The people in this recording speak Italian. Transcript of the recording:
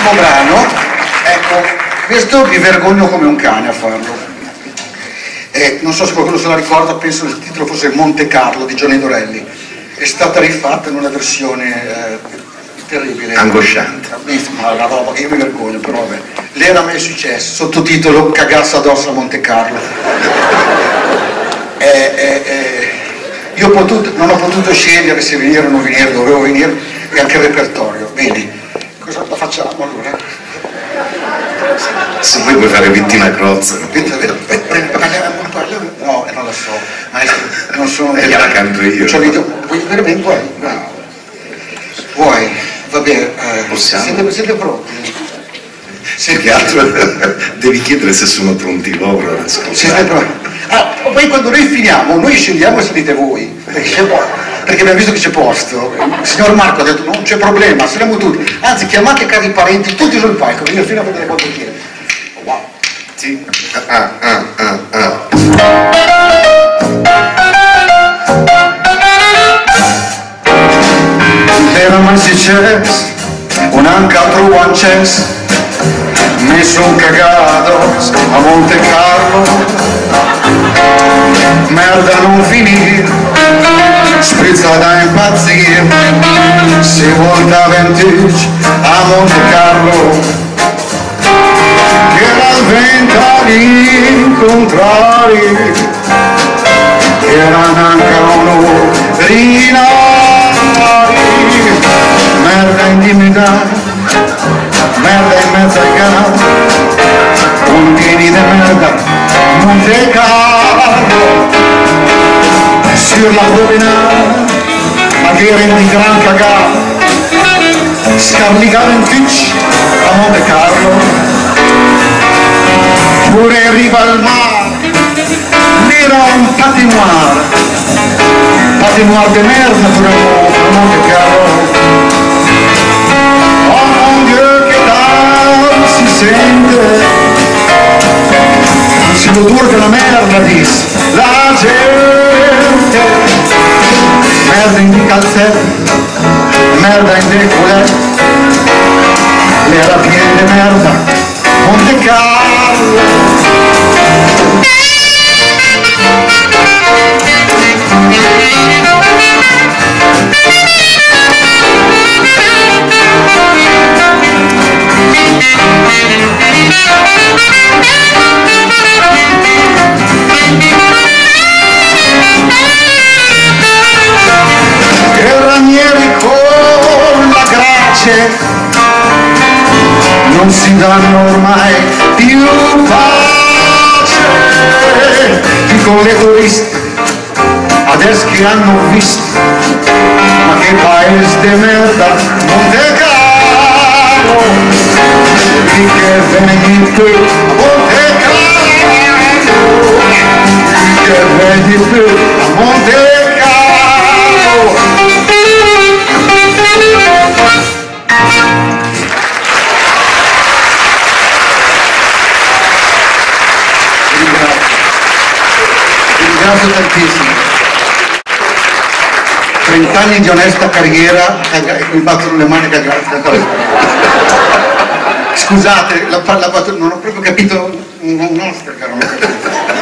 prossimo brano, ecco, questo mi vergogno come un cane a farlo. Eh, non so se qualcuno se la ricorda, penso che il titolo fosse Monte Carlo di Gianni Dorelli. È stata rifatta in una versione eh, terribile. Angosciante. Ma una roba che io mi vergogno, però vabbè. L'era mai successo, sottotitolo Cagassa addosso a Monte Carlo. Eh, eh, eh, io ho potuto- non ho potuto scegliere se venire o non venire, dovevo venire, e anche il repertorio. Se poi puoi fare vittima crozza. No, non la so, maestro, non sono... E gliela canto io. C'ho l'idea- Vuoi veramente? Vuoi? No. Vuoi? Va bene, eh, Possiamo? Siete, siete pronti? Più che altro devi chiedere se sono pronti loro ad ascoltare. pronti? Ah, poi quando noi finiamo, noi scendiamo e salite voi, perché, perché abbiamo visto che c'è posto. Il signor Marco ha detto non c'è problema, saliamo tutti. Anzi, chiamate cari parenti tutti sul palco, venire fino a vedere quanto chiede. Sì. Ah, ah, ah, ah. Era mai successo un anche altro one chess mi son cagato a Monte Carlo merda non finire sprizza da impazzire si volta ventucci a Monte Carlo era il vento all'incontrario erano anche un'urina merda intimità merda in mezzo ai canali puntini di merda Carlo sur la promenade ma che era di gran cagata scarlicava in ficci a Monte Carlo pure in riva al mare era un patinoire patinoire de merda pure a Monte Carlo Oh mon Dieu, che tal si sente. Se l'odore della merda disse la gente non si danno ormai più pace piccoli turisti adesso che hanno visto ma che paese di merda Monte Carlo di che vedi tu Monte Carlo di che vedi tu Ringrazio tantissimo. 30 anni di onesta carriera e mi battono le mani cagate. Scusate, la, la non ho proprio capito. Non, non sto caro.